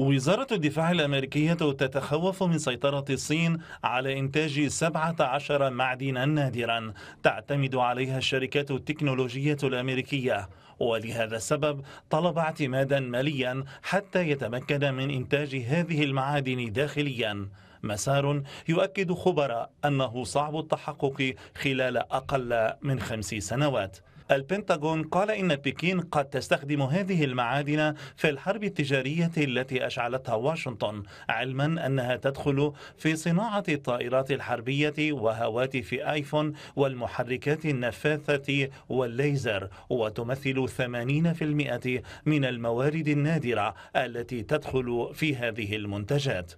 وزارة الدفاع الأمريكية تتخوف من سيطرة الصين على إنتاج 17 معدنا نادرا تعتمد عليها الشركات التكنولوجية الأمريكية. ولهذا السبب طلب اعتمادا ماليا حتى يتمكن من إنتاج هذه المعادن داخليا. مسار يؤكد خبراء أنه صعب التحقق خلال أقل من خمس سنوات. البنتاغون قال إن بكين قد تستخدم هذه المعادن في الحرب التجارية التي أشعلتها واشنطن علما أنها تدخل في صناعة الطائرات الحربية وهواتف آيفون والمحركات النفاثة والليزر وتمثل 80% من الموارد النادرة التي تدخل في هذه المنتجات.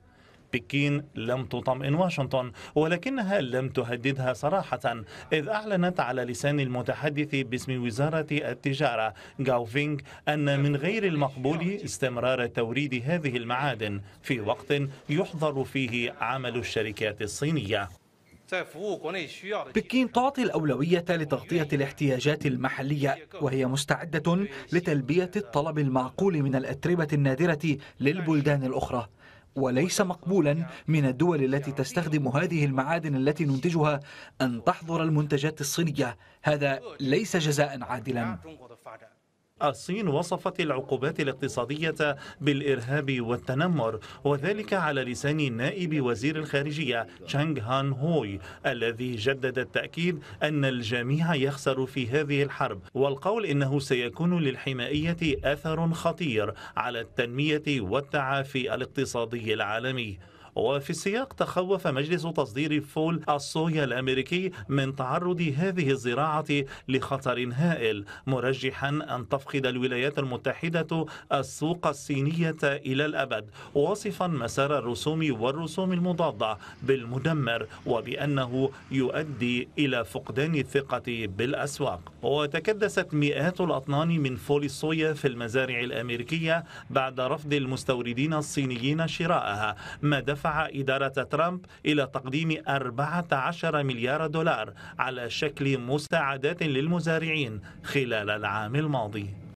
بكين لم تطمئن واشنطن ولكنها لم تهددها صراحة إذ أعلنت على لسان المتحدث باسم وزارة التجارة غاو فينغ أن من غير المقبول استمرار توريد هذه المعادن في وقت يحظر فيه عمل الشركات الصينية. بكين تعطي الأولوية لتغطية الاحتياجات المحلية وهي مستعدة لتلبية الطلب المعقول من الأتربة النادرة للبلدان الأخرى. وليس مقبولا من الدول التي تستخدم هذه المعادن التي ننتجها أن تحظر المنتجات الصينية. هذا ليس جزاء عادلا. الصين وصفت العقوبات الاقتصادية بالإرهاب والتنمر وذلك على لسان نائب وزير الخارجية تشانغ هان هوي الذي جدد التأكيد أن الجميع يخسر في هذه الحرب. والقول إنه سيكون للحمائية أثر خطير على التنمية والتعافي الاقتصادي العالمي. وفي السياق تخوف مجلس تصدير فول الصويا الأمريكي من تعرض هذه الزراعة لخطر هائل مرجحا أن تفقد الولايات المتحدة السوق الصينية إلى الأبد واصفا مسار الرسوم والرسوم المضادة بالمدمر وبأنه يؤدي إلى فقدان الثقة بالأسواق. وتكدست مئات الأطنان من فول الصويا في المزارع الأمريكية بعد رفض المستوردين الصينيين شراءها ما دفع دفع إدارة ترامب إلى تقديم 14 مليار دولار على شكل مساعدات للمزارعين خلال العام الماضي.